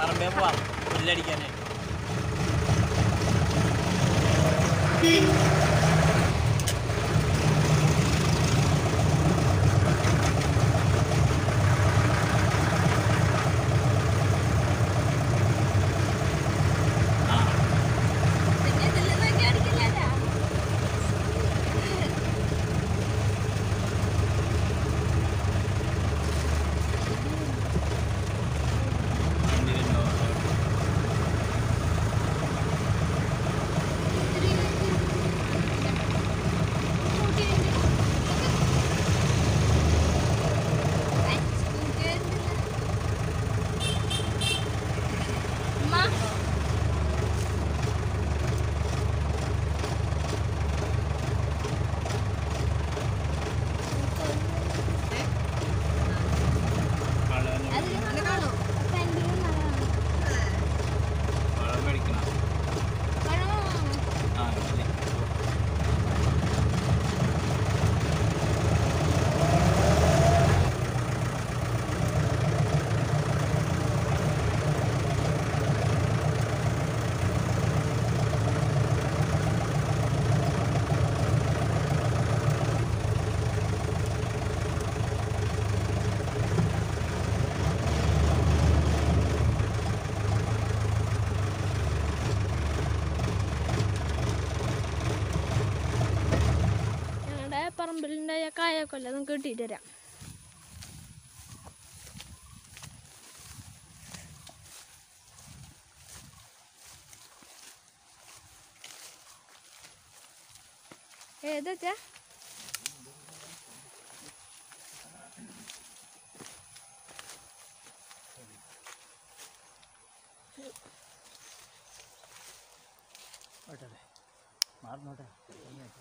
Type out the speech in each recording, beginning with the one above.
പറമ്പേ പോവാം. പുല്ലടിക്കാനായിട്ട്. പറമ്പിലുണ്ടായ കായൊക്കെ നമുക്ക് കിട്ടിയിട്ട് തരാം ഏതാ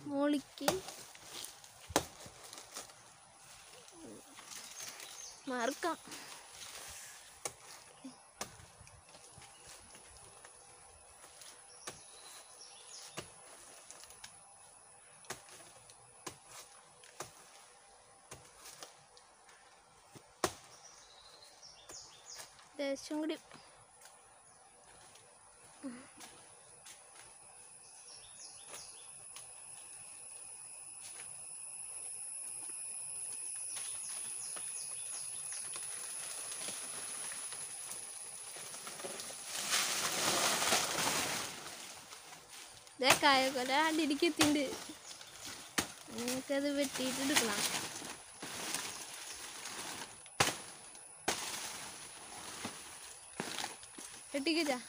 മോളിക്ക്. മാർക്കാം ദേശം കൂടി. ദേ കായക്കൊല അടിയിലേക്ക് എത്തിണ്ട് നമുക്കത് വെട്ടിയിട്ട് എടുക്കണം. വെട്ടിക്കച്ചാ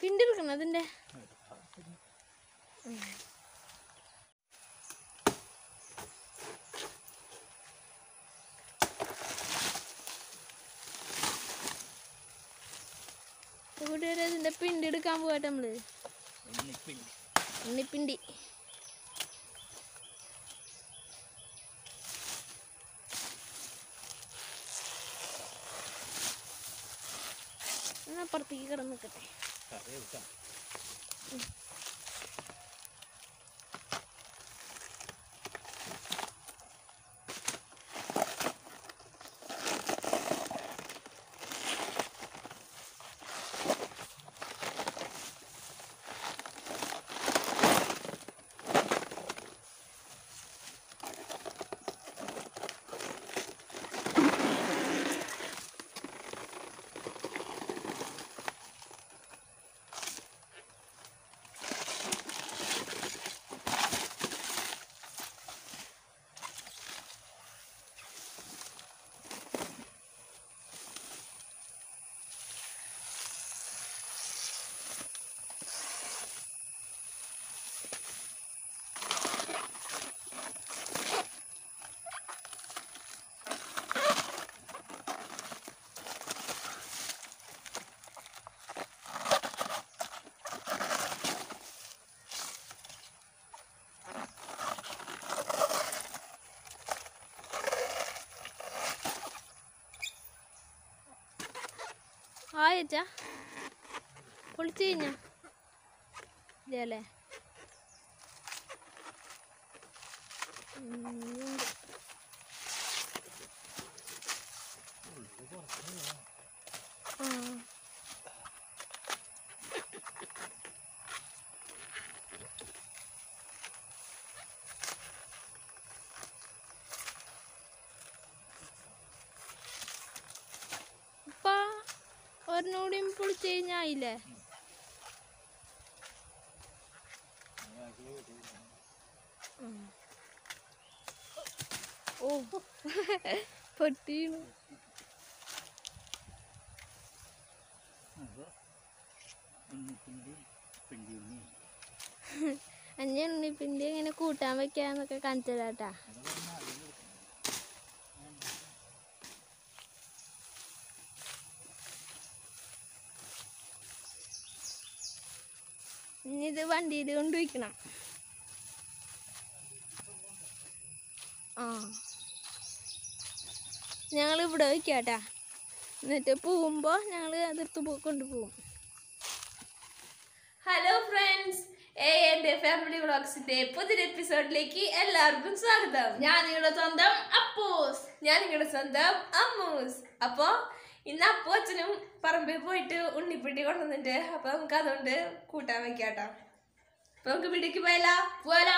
പിണ്ടെടുക്കണം അതിന്റെ. എടുക്കാൻ പോകട്ടെ നമ്മൾ. ഉണ്ണിപ്പിണ്ടി. എന്നാ അപ്പുറത്തേക്ക് കിടന്ന് ആയച്ചാ പൊളിച്ചു കഴിഞ്ഞാ? ഇതല്ലേ? ഒരെണ്ണൂടിയും പൊളിച്ച് കഴിഞ്ഞായില്ലേ. ഓ. പൊട്ടീണു ഉണ്ണിപ്പിണ്ടി പിണ്ടി അഞ്ഞ ഉണ്ണിപ്പിണ്ടി എങ്ങനെ കൂട്ടാൻ വെക്കാന്നൊക്കെ കാണിച്ചു തരാട്ടാ ഇനി ഇത് വണ്ടിയിൽ കൊണ്ടുവയ്ക്കണം ആ. ഞങ്ങൾ ഇവിടെ വയ്ക്കാട്ടാ. എന്നിട്ട് പോകുമ്പോൾ ഞങ്ങൾ അതിർത്ത് കൊണ്ടുപോകും ഹലോ ഫ്രണ്ട്സ് ഏ എന്റെ ഫാമിലി വ്ളോഗ്സിന്റെ പുതിയൊരു എപ്പിസോഡിലേക്ക് എല്ലാവർക്കും സ്വാഗതം. ഞാൻ നിങ്ങളുടെ സ്വന്തം അപ്പൂസ്. ഞാൻ നിങ്ങളുടെ സ്വന്തം അമ്മൂസ്. അപ്പോ ഇന്ന് അപ്പു അച്ഛനും പറമ്പിൽ പോയിട്ട് ഉണ്ണിപ്പിട്ടി കൊണ്ടുവന്നിട്ട് അപ്പൊ നമുക്ക് അതുകൊണ്ട് കൂട്ടാൻ വെക്കാട്ടോ. അപ്പൊ നമുക്ക് പിടിക്ക് പോയാലോ? പോയാലോ?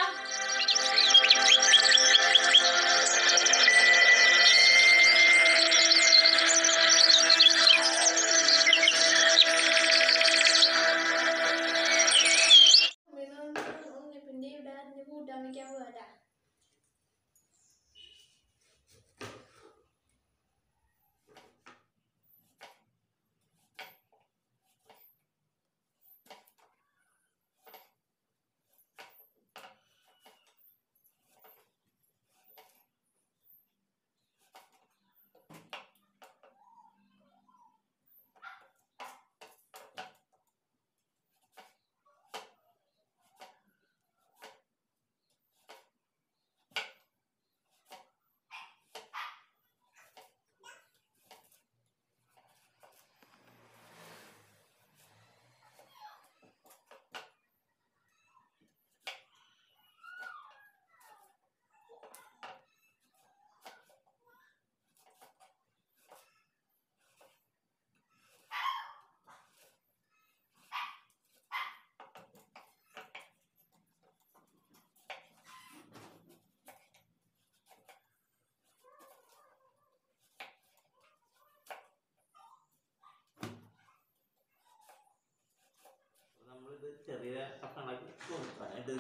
ചെറിയ കഷ്ണങ്ങളാക്കി കൊടുക്കാനായിട്ട്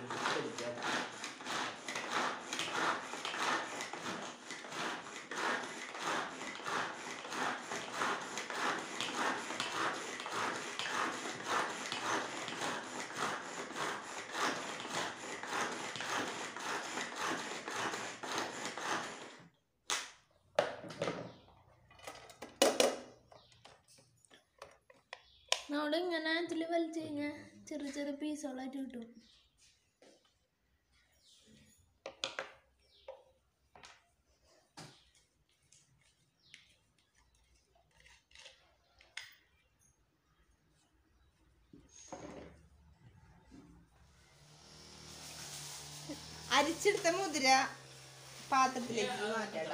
ഇങ്ങനെ ഇതിൽ വലിച്ചു കഴിഞ്ഞാൽ ചെറിയ ചെറു പീസുകളായിട്ട് കിട്ടും. അരിച്ചെടുത്ത മുതിര പാത്രത്തിലേക്ക് മാറ്റാം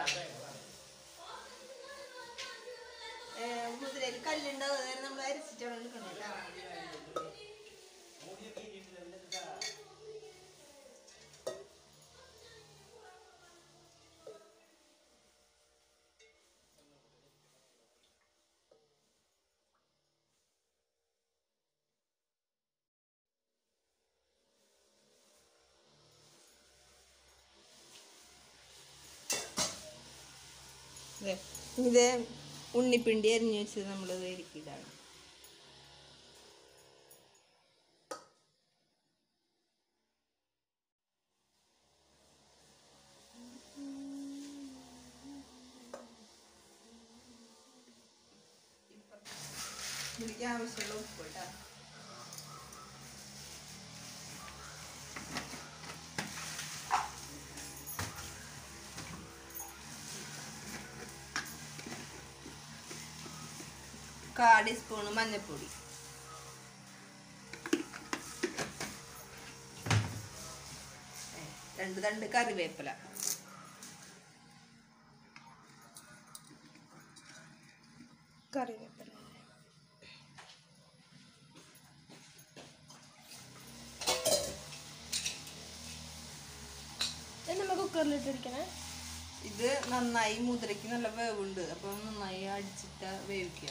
മുതിരയിൽ കല്ലുണ്ടാവും നമ്മൾ അരിച്ചിട്ടാണ് എടുക്കണത് ഇത് ഉണ്ണിപ്പിണ്ടി അരിഞ്ഞു വെച്ചത് നമ്മൾ ഇരിക്കിതാണ് കാ ടീസ്പൂൺ മഞ്ഞൾപ്പൊടി രണ്ട് തണ്ട് കറിവേപ്പില. കറിവേപ്പില. കുക്കറിലിട്ടിരിക്കണേ ഇത് നന്നായി മുതിരയ്ക്ക് നല്ല വേവുണ്ട്. അപ്പം നന്നായി അടിച്ചിട്ട് വേവിക്കുക.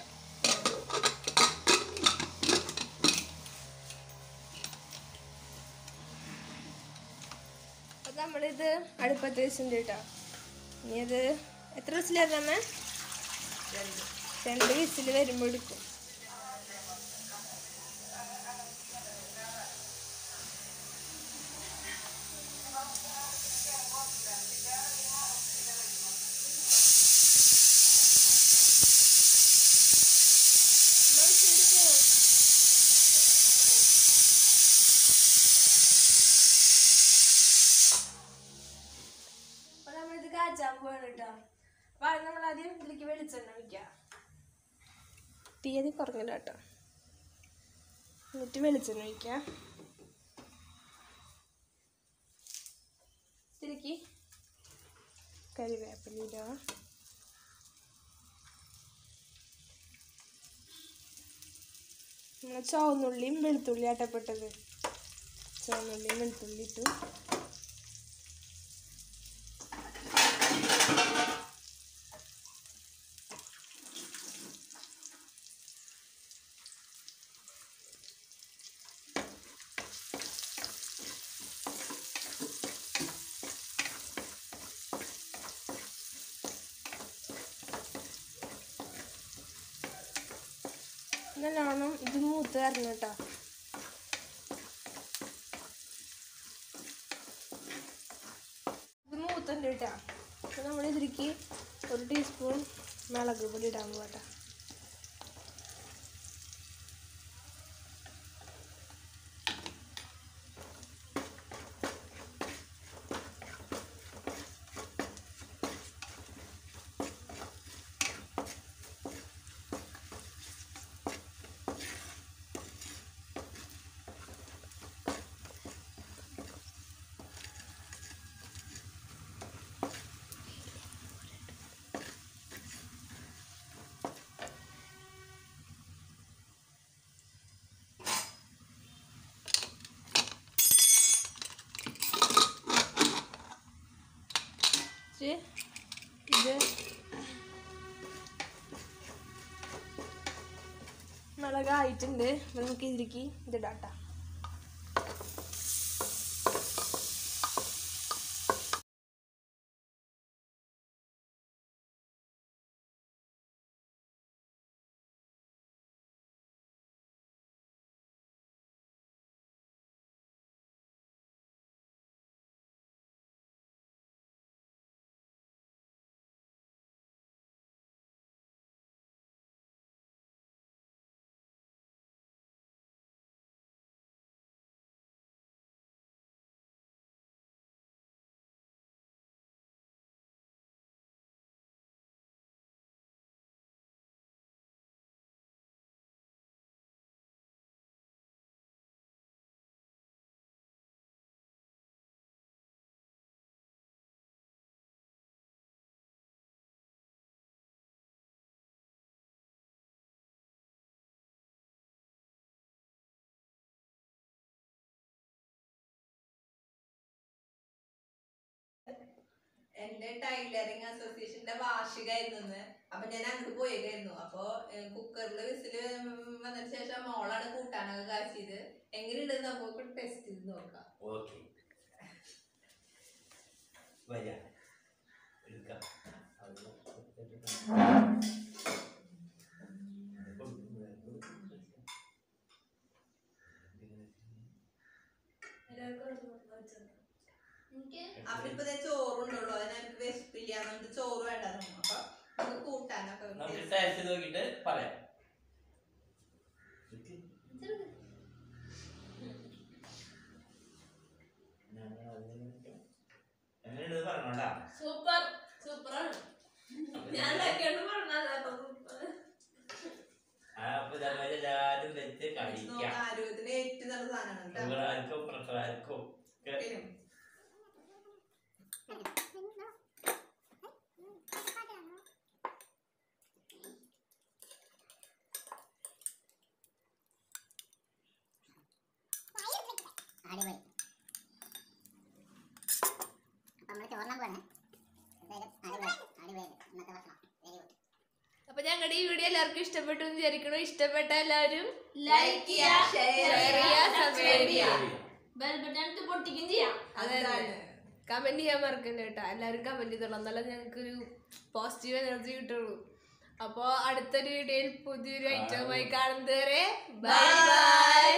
നമ്മളിത് അടുപ്പത്ത് വെച്ചിട്ടുണ്ട് കേട്ടോ ഇനി അത് എത്ര വിസിലായിരുന്നമ്മ രണ്ട്. രണ്ട് വിസിൽ വരുമ്പോൾ എടുക്കും അപ്പൊ നമ്മളിത് കാച്ചാൻ പോവാണ് കേട്ടോ അപ്പൊ അത് നമ്മൾ ആദ്യം ഇതിലേക്ക് വെളിച്ചെണ്ണ ഒഴിക്കാം കുറഞ്ഞില്ല കേട്ടോ എന്നിട്ട് വെളിച്ചെണ്ണ ഒഴിക്കാം. ഇതിലേക്ക് കരിവേപ്പില ഇടാം. നമ്മൾ ചുവന്നുള്ളിയും വെളുത്തുള്ളി ആട്ടപ്പെട്ടത് ചുവന്നുള്ളിയും വെളുത്തുള്ളി ഇട്ടു. നല്ലോണം ഇത് മൂത്ത് വരണം കേട്ടോ ഇത് മൂത്തുണ്ട് കേട്ടോ അപ്പോൾ നമ്മൾ ഇതിലേക്ക് ഒരു ടീസ്പൂൺ മുളക് പൊടി ഇടാൻ പോകട്ടോ ഇത് ഇത് മുളകായിട്ടുണ്ട് നമുക്ക് ഇതിലേക്ക് ഇതിടാട്ടോ എന്റെ ടൈലറിങ് അസോസിയേഷന്റെ വാർഷികമായിരുന്നു ഇന്ന് അപ്പൊ ഞാൻ അങ്ങോട്ട് പോയേക്കായിരുന്നു. അപ്പൊ കുക്കറിൽ വിസിൽ വന്നതിന് ശേഷം മോളാണ് കൂട്ടാനൊക്കെ കാച്ചിയത്. എങ്ങനെയുണ്ട് നമുക്ക് ടെസ്റ്റ് ചെയ്ത് നോക്കാം. ഓക്കെ വരാം. എടുക്കാം. അത് അപ്പൊ taste ടേസ്റ്റ് നോക്കിയിട്ട് പറയാം. എങ്ങനെയുണ്ട് പറഞ്ഞോണ്ടാ? സൂപ്പർ സൂപ്പറാണ്. ഞാൻ എല്ലാരും വെച്ച് കഴിക്കാം. ആരോഗ്യത്തിന് ഏറ്റവും നല്ല സാധനമാണ് കേട്ടോ. ഷുഗറാർക്കും പ്രഷറാർക്കും എല്ലാവർക്കും ഇഷ്ടപ്പെട്ടു എന്ന് വിചാരിക്കണു ഇഷ്ടപ്പെട്ട എല്ലാവരും ലൈക്ക് ചെയ്യുക ഷെയർ ചെയ്യുക സബ്സ്ക്രൈബ് ചെയ്യുക ബെൽ ബട്ടൺ പൊട്ടിക്കുകയും ചെയ്യാം. കമന്റ് ചെയ്യാൻ മറക്കണ്ട കേട്ടോ. എല്ലാവരും കമന്റ് ചെയ്തോളാം. എന്നാലും ഞങ്ങൾക്ക് ഒരു പോസിറ്റീവ് എനർജി കിട്ടുള്ളൂ. അപ്പോ അടുത്തൊരു വീഡിയോയിൽ പുതിയൊരു ഐറ്റവുമായി കാണുന്നത് വരെ ബൈ ബൈ